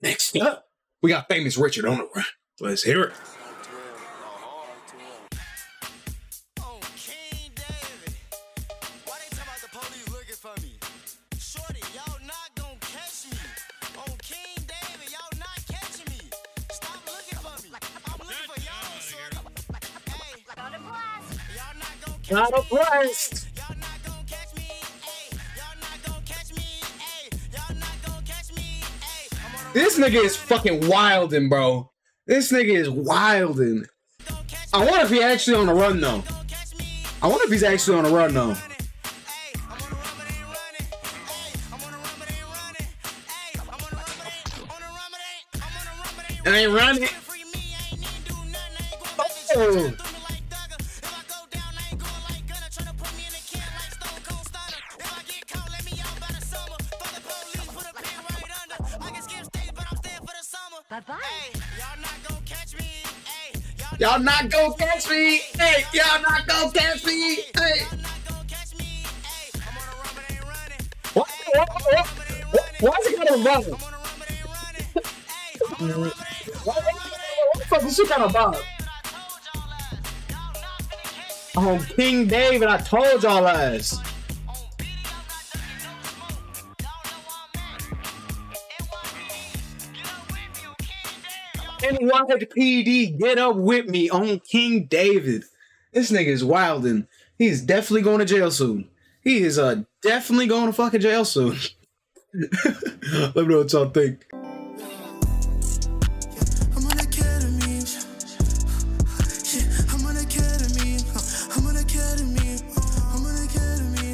Next up, we got famous Richard on the run. Let's hear it. Oh, King David. This nigga is fucking wildin', bro. This nigga is wildin'. I wonder if he actually on a run though. I wonder if he's actually on a run though. But ain't running. Hey, for the summer. Bye-bye. Hey, y'all not gonna catch me. Hey, y'all Y'all not gonna catch me. Hey, y'all not gonna catch me. Hey. not gonna catch me. Hey, I'm on a run, but ain't running. What? What? What? What? Why is he gonna run? I'm on a run, but ain't running. Hey, I'm on a run, but ain't What, what the fuck is she kind of about? On King David, I told y'all ass. NYPD, get up with me on King David. This nigga is wildin'. He's definitely going to jail soon. He is uh definitely going to fucking jail soon. Let me know what y'all think.